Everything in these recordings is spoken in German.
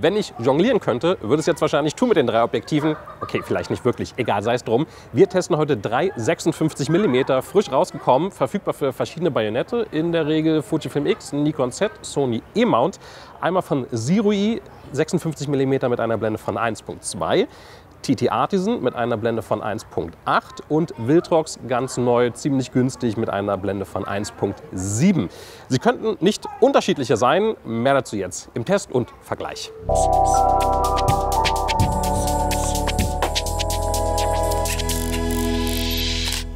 Wenn ich jonglieren könnte, würde es jetzt wahrscheinlich tun mit den drei Objektiven. Okay, vielleicht nicht wirklich, egal, sei es drum. Wir testen heute drei 56 mm, frisch rausgekommen, verfügbar für verschiedene Bajonette. In der Regel Fujifilm X, Nikon Z, Sony E-Mount. Einmal von Zirui, 56 mm mit einer Blende von 1.2. TT Artisan mit einer Blende von 1.8 und Viltrox ganz neu, ziemlich günstig mit einer Blende von 1.7. Sie könnten nicht unterschiedlicher sein, mehr dazu jetzt im Test und Vergleich.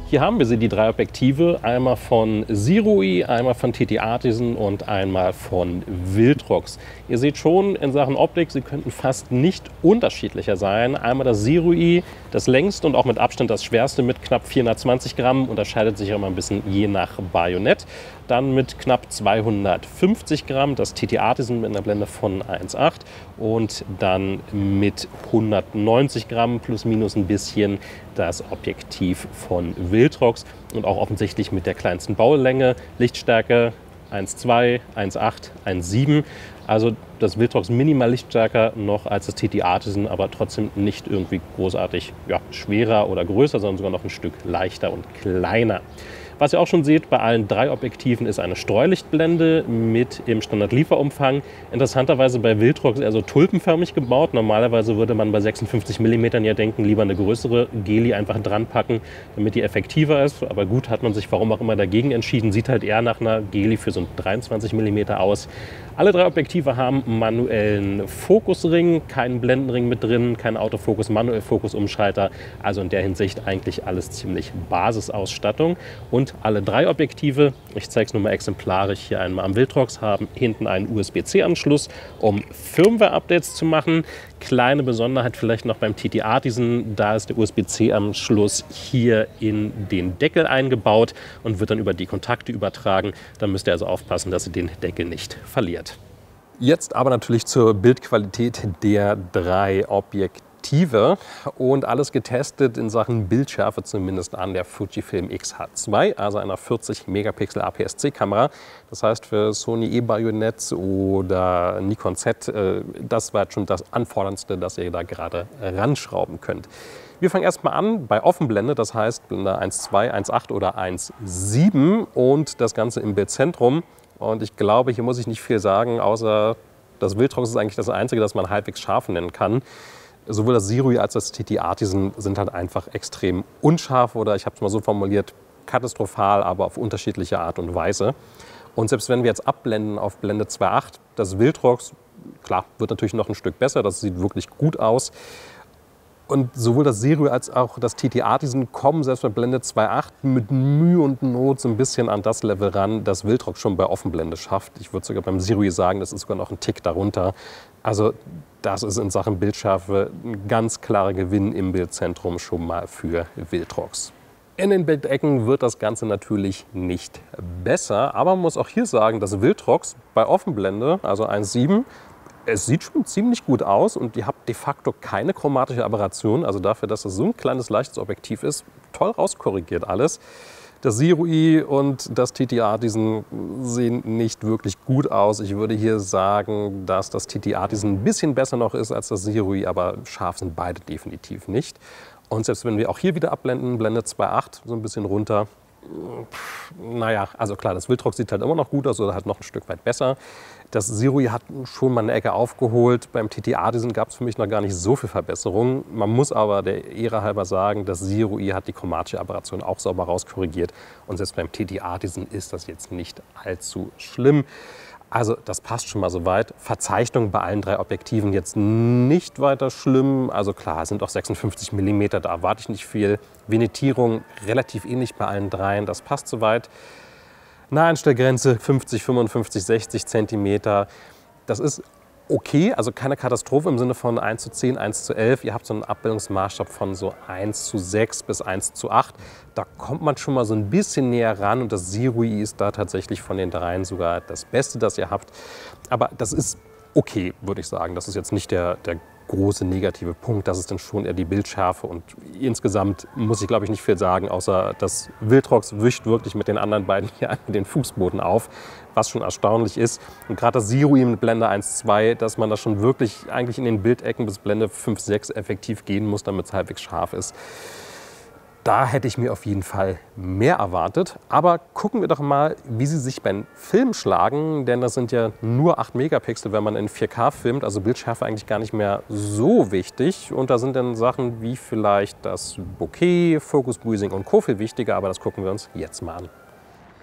Hier haben wir sie, die drei Objektive, einmal von Sirui, einmal von TT Artisan und einmal von Viltrox. Ihr seht schon in Sachen Optik, sie könnten fast nicht unterschiedlicher sein. Einmal das Sirui, das längste und auch mit Abstand das schwerste mit knapp 420 Gramm, unterscheidet sich immer ein bisschen je nach Bajonett. Dann mit knapp 250 Gramm das TT Artisan mit einer Blende von 1,8 und dann mit 190 Gramm plus minus ein bisschen das Objektiv von Viltrox und auch offensichtlich mit der kleinsten Baulänge, Lichtstärke 1,2, 1,8, 1,7. Also das Viltrox minimal lichtstärker noch als das TT Artisan, aber trotzdem nicht irgendwie großartig ja, schwerer oder größer, sondern sogar noch ein Stück leichter und kleiner. Was ihr auch schon seht, bei allen drei Objektiven ist eine Streulichtblende mit im Standard-Lieferumfang. Interessanterweise bei Wildrox eher so tulpenförmig gebaut. Normalerweise würde man bei 56 mm ja denken, lieber eine größere Geli einfach dran packen, damit die effektiver ist. Aber gut, hat man sich warum auch immer dagegen entschieden. Sieht halt eher nach einer Geli für so ein 23 mm aus. Alle drei Objektive haben manuellen Fokusring, keinen Blendenring mit drin, kein Autofokus, manuell Fokusumschalter. Also in der Hinsicht eigentlich alles ziemlich Basisausstattung. Und alle drei Objektive, ich zeige es nur mal exemplarisch hier einmal am Wildrox, haben hinten einen USB-C-Anschluss, um Firmware-Updates zu machen. Kleine Besonderheit vielleicht noch beim TT Artisan, da ist der USB-C-Anschluss hier in den Deckel eingebaut und wird dann über die Kontakte übertragen. Da müsst ihr also aufpassen, dass ihr den Deckel nicht verliert. Jetzt aber natürlich zur Bildqualität der drei Objektive. Und alles getestet in Sachen Bildschärfe zumindest an der Fujifilm X-H2, also einer 40 Megapixel APS-C-Kamera. Das heißt für Sony E-Bayonet oder Nikon Z, äh, das war schon das Anforderndste, das ihr da gerade ranschrauben könnt. Wir fangen erstmal an bei Offenblende, das heißt Blende 1.2, 1.8 oder 1.7 und das Ganze im Bildzentrum. Und ich glaube, hier muss ich nicht viel sagen, außer das Wildrox ist eigentlich das Einzige, das man halbwegs scharf nennen kann. Sowohl das Sirui als das TT Artisan sind halt einfach extrem unscharf oder ich habe es mal so formuliert, katastrophal, aber auf unterschiedliche Art und Weise. Und selbst wenn wir jetzt abblenden auf Blende 2.8, das Wildrox, klar, wird natürlich noch ein Stück besser, das sieht wirklich gut aus. Und sowohl das Serio als auch das TT Artisan kommen selbst bei Blende 2.8 mit Mühe und Not so ein bisschen an das Level ran, das Wildrock schon bei Offenblende schafft. Ich würde sogar beim Serio sagen, das ist sogar noch ein Tick darunter. Also das ist in Sachen Bildschärfe ein ganz klarer Gewinn im Bildzentrum schon mal für Wildrocks. In den Bildecken wird das Ganze natürlich nicht besser, aber man muss auch hier sagen, dass Wildrocks bei Offenblende, also 1.7, es sieht schon ziemlich gut aus und ihr habt de facto keine chromatische Aberration. Also dafür, dass es so ein kleines, leichtes Objektiv ist, toll rauskorrigiert alles. Das Zero-E und das TTA diesen sehen nicht wirklich gut aus. Ich würde hier sagen, dass das diesen ein bisschen besser noch ist als das Zero-E, aber scharf sind beide definitiv nicht. Und selbst wenn wir auch hier wieder abblenden, Blende 2.8 so ein bisschen runter, naja, also klar, das Wildrock sieht halt immer noch gut aus oder halt noch ein Stück weit besser. Das Sirui hat schon mal eine Ecke aufgeholt. Beim TT Artisan gab es für mich noch gar nicht so viel Verbesserung. Man muss aber der Ehre halber sagen, das Sirui hat die chromatische Aberration auch sauber rauskorrigiert. Und selbst beim TT Artisan ist das jetzt nicht allzu schlimm. Also das passt schon mal soweit. Verzeichnung bei allen drei Objektiven jetzt nicht weiter schlimm. Also klar, sind auch 56 mm, da erwarte ich nicht viel. Venettierung relativ ähnlich bei allen dreien, das passt soweit. Naheinstellgrenze 50, 55, 60 Zentimeter. Das ist okay, also keine Katastrophe im Sinne von 1 zu 10, 1 zu 11. Ihr habt so einen Abbildungsmaßstab von so 1 zu 6 bis 1 zu 8. Da kommt man schon mal so ein bisschen näher ran und das Sirui ist da tatsächlich von den dreien sogar das Beste, das ihr habt. Aber das ist okay, würde ich sagen. Das ist jetzt nicht der, der große negative Punkt. Das ist dann schon eher die Bildschärfe. Und insgesamt muss ich, glaube ich, nicht viel sagen, außer dass Wildrox wischt wirklich mit den anderen beiden hier den Fußboden auf, was schon erstaunlich ist. Und gerade das Zero mit Blende 1.2, dass man da schon wirklich eigentlich in den Bildecken bis Blende 5.6 effektiv gehen muss, damit es halbwegs scharf ist. Da hätte ich mir auf jeden Fall mehr erwartet. Aber gucken wir doch mal, wie sie sich beim Film schlagen. Denn das sind ja nur 8 Megapixel, wenn man in 4K filmt. Also Bildschärfe eigentlich gar nicht mehr so wichtig. Und da sind dann Sachen wie vielleicht das Bokeh, Focus Breathing und Co. viel wichtiger. Aber das gucken wir uns jetzt mal an.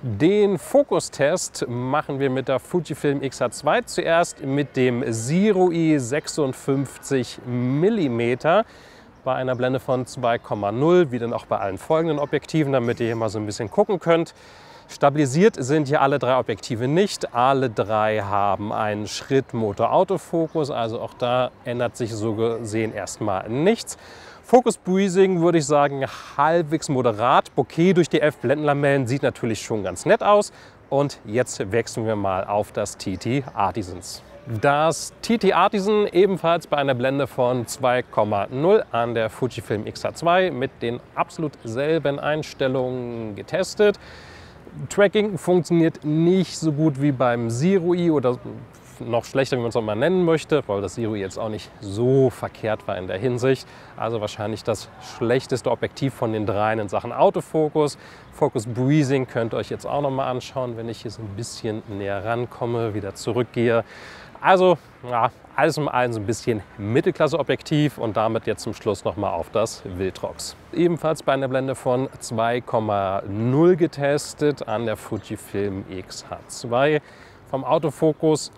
Den Fokustest machen wir mit der Fujifilm X-H2 zuerst mit dem Zero i 56 mm bei einer Blende von 2,0, wie dann auch bei allen folgenden Objektiven, damit ihr hier mal so ein bisschen gucken könnt. Stabilisiert sind hier alle drei Objektive nicht. Alle drei haben einen Schrittmotor-Autofokus, also auch da ändert sich so gesehen erstmal nichts. Focus Breathing würde ich sagen halbwegs moderat. Bokeh durch die elf Blendenlamellen sieht natürlich schon ganz nett aus. Und jetzt wechseln wir mal auf das TT Artisans. Das TT Artisan ebenfalls bei einer Blende von 2,0 an der Fujifilm X-H2 mit den absolut selben Einstellungen getestet. Tracking funktioniert nicht so gut wie beim Zero i oder noch schlechter, wie man es auch mal nennen möchte, weil das Zero jetzt auch nicht so verkehrt war in der Hinsicht. Also wahrscheinlich das schlechteste Objektiv von den dreien in Sachen Autofokus. Focus Breathing könnt ihr euch jetzt auch noch mal anschauen, wenn ich hier so ein bisschen näher rankomme, wieder zurückgehe. Also ja, alles im allem so ein bisschen Mittelklasse-Objektiv und damit jetzt zum Schluss nochmal auf das Wildrox. Ebenfalls bei einer Blende von 2,0 getestet an der Fujifilm X-H2. Vom Autofokus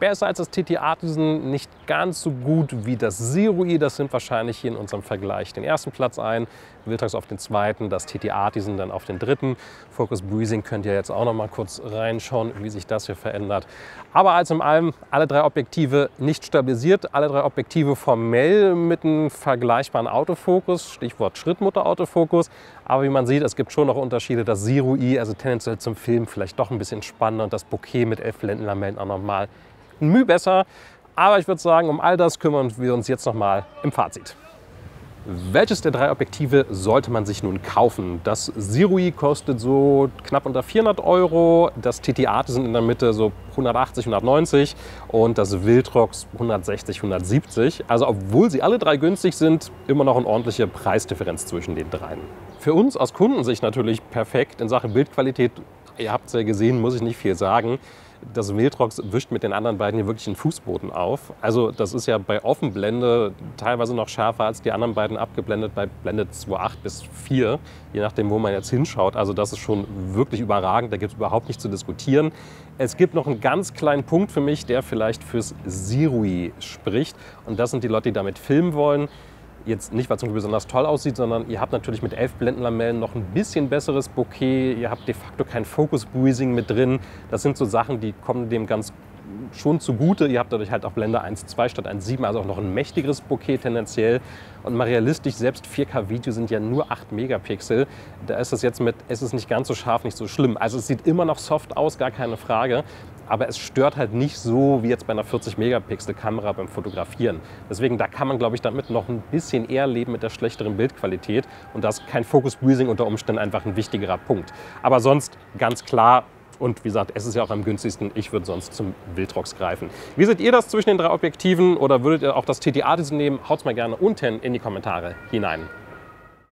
besser als das TT Artisan, nicht ganz so gut wie das Zero i. Das sind wahrscheinlich hier in unserem Vergleich den ersten Platz ein. Wildtax auf den zweiten, das TT Artisan dann auf den dritten. Focus Breezing könnt ihr jetzt auch noch mal kurz reinschauen, wie sich das hier verändert. Aber als im allem alle drei Objektive nicht stabilisiert, alle drei Objektive formell mit einem vergleichbaren Autofokus, Stichwort Schrittmutter-Autofokus. Aber wie man sieht, es gibt schon noch Unterschiede. Das Zero i, also tendenziell zum Film vielleicht doch ein bisschen spannender und das Bokeh mit elf Blendenlamellen auch noch mal ein Mühe besser. Aber ich würde sagen, um all das kümmern wir uns jetzt noch mal im Fazit. Welches der drei Objektive sollte man sich nun kaufen? Das Zirui kostet so knapp unter 400 Euro, das TT Art sind in der Mitte so 180, 190 und das Wildrox 160, 170. Also obwohl sie alle drei günstig sind, immer noch eine ordentliche Preisdifferenz zwischen den dreien. Für uns aus Kundensicht natürlich perfekt in Sachen Bildqualität. Ihr habt es ja gesehen, muss ich nicht viel sagen das Wildrox wischt mit den anderen beiden hier wirklich den Fußboden auf. Also das ist ja bei Offenblende teilweise noch schärfer als die anderen beiden abgeblendet bei Blende 2.8 bis 4, je nachdem, wo man jetzt hinschaut. Also das ist schon wirklich überragend, da gibt es überhaupt nicht zu diskutieren. Es gibt noch einen ganz kleinen Punkt für mich, der vielleicht fürs Sirui spricht. Und das sind die Leute, die damit filmen wollen jetzt nicht, weil es besonders toll aussieht, sondern ihr habt natürlich mit elf Blendenlamellen noch ein bisschen besseres Bokeh. Ihr habt de facto kein Focus Breezing mit drin. Das sind so Sachen, die kommen dem ganz schon zugute. Ihr habt dadurch halt auch Blende 1.2 statt 1.7, also auch noch ein mächtigeres Bokeh tendenziell. Und mal realistisch, selbst 4K-Video sind ja nur 8 Megapixel. Da ist es jetzt mit, es ist nicht ganz so scharf, nicht so schlimm. Also es sieht immer noch soft aus, gar keine Frage. Aber es stört halt nicht so wie jetzt bei einer 40-Megapixel-Kamera beim Fotografieren. Deswegen, da kann man, glaube ich, damit noch ein bisschen eher leben mit der schlechteren Bildqualität. Und da ist kein Focus Breathing unter Umständen einfach ein wichtigerer Punkt. Aber sonst ganz klar, und wie gesagt, es ist ja auch am günstigsten. Ich würde sonst zum Wildrox greifen. Wie seht ihr das zwischen den drei Objektiven oder würdet ihr auch das TTA nehmen? Haut es mal gerne unten in die Kommentare hinein.